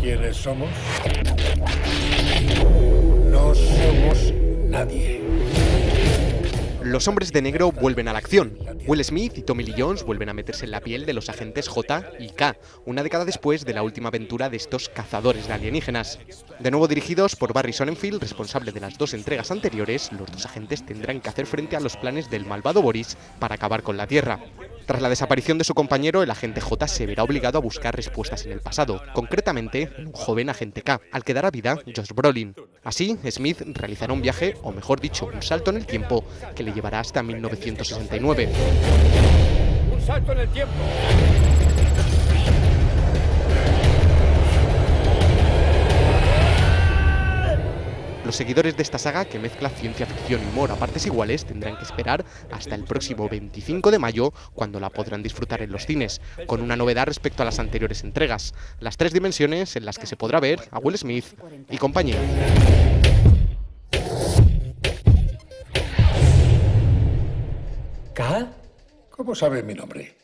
quiénes somos? No somos nadie. Los hombres de negro vuelven a la acción. Will Smith y Tommy Lee Jones vuelven a meterse en la piel de los agentes J y K, una década después de la última aventura de estos cazadores de alienígenas. De nuevo dirigidos por Barry Sonnenfeld, responsable de las dos entregas anteriores, los dos agentes tendrán que hacer frente a los planes del malvado Boris para acabar con la Tierra. Tras la desaparición de su compañero, el agente J se verá obligado a buscar respuestas en el pasado, concretamente en un joven agente K, al que dará vida Josh Brolin. Así, Smith realizará un viaje, o mejor dicho, un salto en el tiempo, que le llevará hasta 1969. ¡Un salto en el tiempo! Los seguidores de esta saga, que mezcla ciencia ficción y humor a partes iguales, tendrán que esperar hasta el próximo 25 de mayo, cuando la podrán disfrutar en los cines, con una novedad respecto a las anteriores entregas, las tres dimensiones en las que se podrá ver a Will Smith y compañía. ¿Cómo sabe mi nombre?